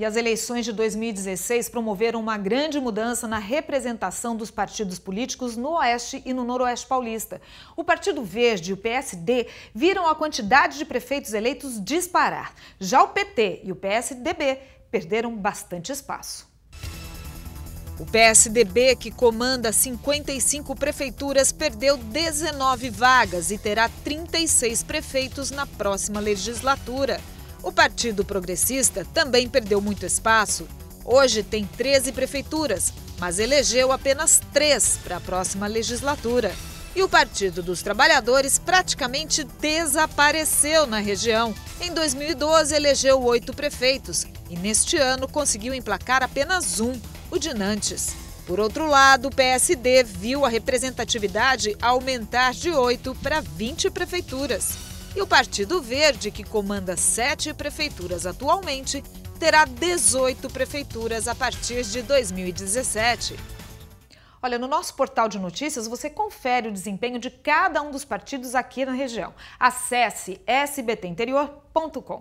E as eleições de 2016 promoveram uma grande mudança na representação dos partidos políticos no Oeste e no Noroeste Paulista. O Partido Verde e o PSD viram a quantidade de prefeitos eleitos disparar. Já o PT e o PSDB perderam bastante espaço. O PSDB, que comanda 55 prefeituras, perdeu 19 vagas e terá 36 prefeitos na próxima legislatura. O Partido Progressista também perdeu muito espaço. Hoje tem 13 prefeituras, mas elegeu apenas três para a próxima legislatura. E o Partido dos Trabalhadores praticamente desapareceu na região. Em 2012, elegeu oito prefeitos e neste ano conseguiu emplacar apenas um, o de Nantes. Por outro lado, o PSD viu a representatividade aumentar de 8 para 20 prefeituras. E o Partido Verde, que comanda sete prefeituras atualmente, terá 18 prefeituras a partir de 2017. Olha, no nosso portal de notícias você confere o desempenho de cada um dos partidos aqui na região. Acesse sbtinterior.com.